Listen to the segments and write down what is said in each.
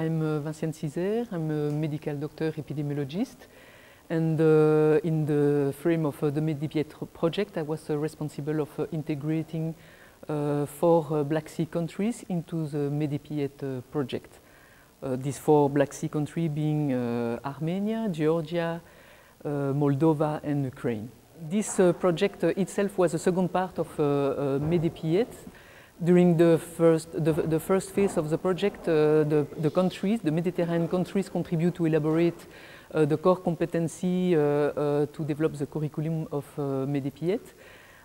I'm uh, Vinciane Sizaire, I'm a medical doctor epidemiologist and uh, in the frame of uh, the Medipiet project I was uh, responsible of uh, integrating uh, four Black Sea countries into the Medipiet project. these four Black Sea countries being Armenia, Georgia, Moldova and Ukraine. This project itself was the second part of Medipiet during the first, the, the, first phase of the project, uh, the, the, countries, the Mediterranean countries contribute to elaborate uh, the core competency uh, uh to develop the curriculum of uh, Medipiet.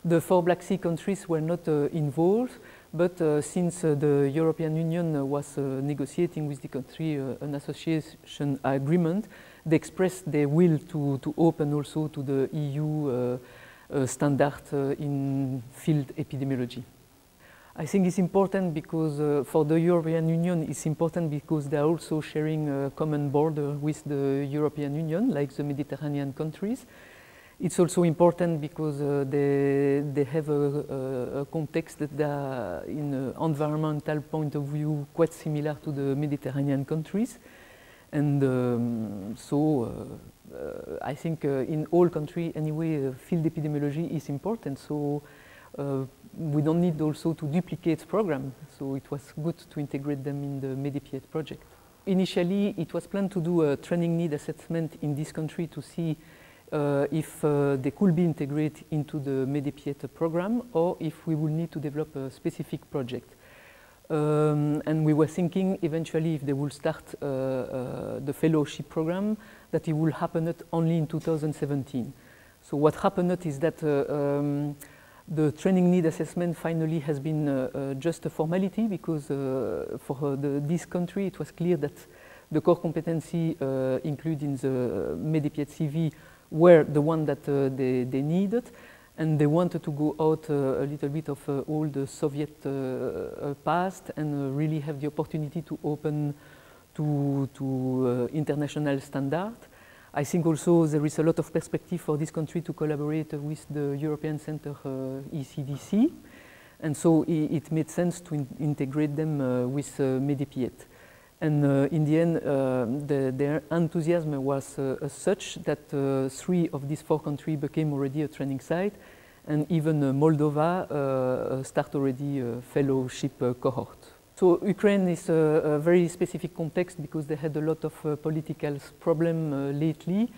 The four Black Sea countries were not uh, involved, but since the European Union was negotiating with the country an association agreement, they expressed their will to, to open also to the EU standard in field epidemiology. I think it's important because uh, for the European Union it's important because they are also sharing a common border with the European Union like the Mediterranean countries. It's also important because uh, they, they have a, a, context that are in an environmental point of view quite similar to the Mediterranean countries. And um, so uh, uh I think uh, in all countries anyway uh, field epidemiology is important. So uh, we don't need also to duplicate program, so it was good to integrate them in the Medipiet project. Initially, it was planned to do a training need assessment in this country to see uh, if uh, they could be integrated into the Medipiet program or if we would need to develop a specific project. Um, and we were thinking eventually if they will start uh, uh the fellowship program, that it will happen only in 2017. So what happened is that uh, um, the training need assessment finally has been uh, uh, just a formality because uh, for the, this country it was clear that the core competency included in the Medipiet CV were the one that they, they needed and they wanted to go out uh, a little bit of uh, all the Soviet uh, past and really have the opportunity to open to, to international standard. I think also there is a lot of perspective for this country to collaborate with the European Center uh, ECDC. And so it, it, made sense to in integrate them uh, with uh, Medipiet. And uh, in the end, uh, the, their enthusiasm was uh, such that three of these four countries became already a training site. And even Moldova start already a fellowship cohort. So Ukraine is a, a, very specific context because they had a lot of uh, political problem uh, lately.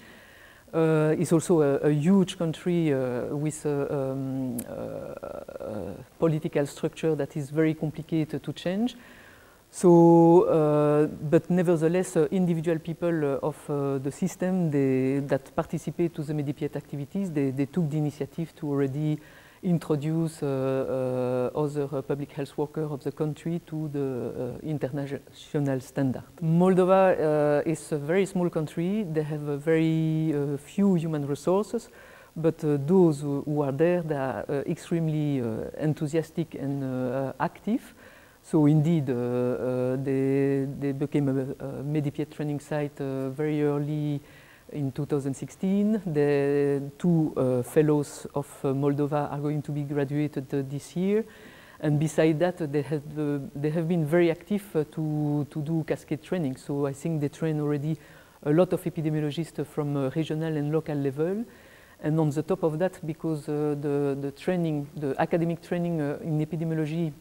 Uh, it's also a, a huge country uh, with a, um, uh, political structure that is very complicated to change. So, uh, but nevertheless, individual people of the system they, that participate to the Medipiet activities, they, they took the initiative to already introduce uh, uh, other uh, public health workers of the country to the international standard. Moldova is a very small country. They have very few human resources but uh, those who, are there they are uh, extremely uh, enthusiastic and active. So indeed, they, they became a, a Medipiet training site very early in 2016. The two uh, fellows of uh, Moldova are going to be graduated uh, this year. And beside that, they, have, they have been very active to, to do cascade training. So I think they train already a lot of epidemiologists from regional and local level. And on the top of that, because uh, the, the training, the academic training uh, in epidemiology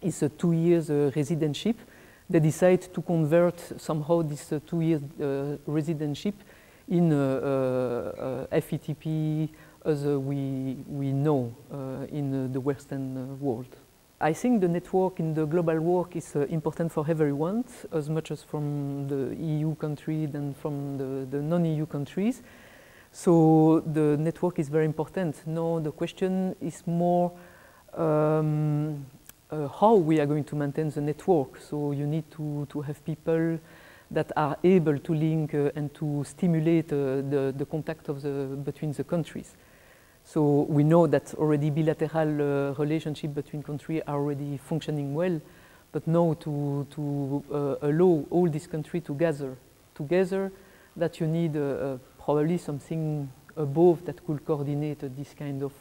is a two years uh, residentship, they decide to convert somehow this two years residentship in uh, uh, FETP as we, we know uh, in the Western world. I think the network in the global work is uh, important for everyone, as much as from the EU country than from the, the non-EU countries. So the network is very important. Now the question is more um, uh, how we are going to maintain the network. So you need to, to have people that are able to link uh, and to stimulate uh, the, the contact of the, between the countries. So we know that already bilateral uh, relationship between countries are already functioning well, but now to, to uh, allow all these countries to gather together, that you need uh, uh, probably something above that could coordinate this kind of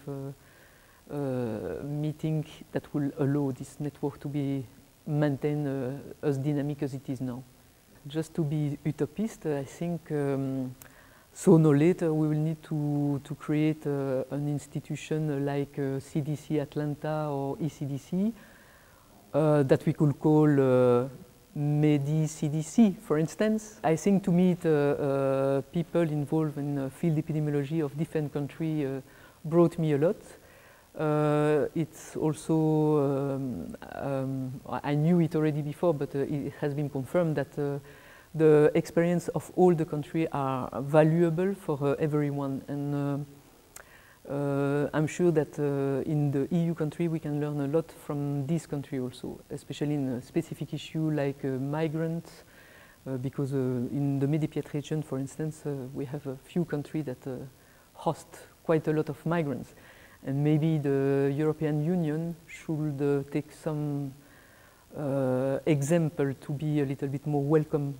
meeting that will allow this network to be maintained as dynamic as it is now. Just to be utopist, I think um, sooner or later we will need to, to create uh, an institution like uh, CDC Atlanta or ECDC uh, that we could call uh, MediCDC, for instance. I think to meet uh, uh, people involved in field epidemiology of different countries brought me a lot. Uh, it's also, um, um, I knew it already before, but uh, it has been confirmed that uh, the experience of all the countries are valuable for everyone. And I'm sure that in the EU country we can learn a lot from this country also, especially in a specific issue like migrants, uh, because uh, in the Medipiet region, for instance, uh, we have a few countries that host quite a lot of migrants. And maybe the European Union should uh, take some uh, example to be a little bit more welcome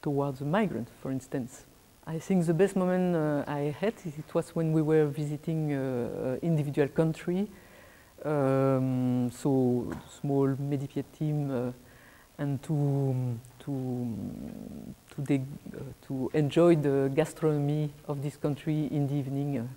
towards the migrant, for instance. I think the best moment uh, I had it was when we were visiting uh, individual country. Um, so small Medipiet team uh, and to to to, uh, to enjoy the gastronomy of this country in the evening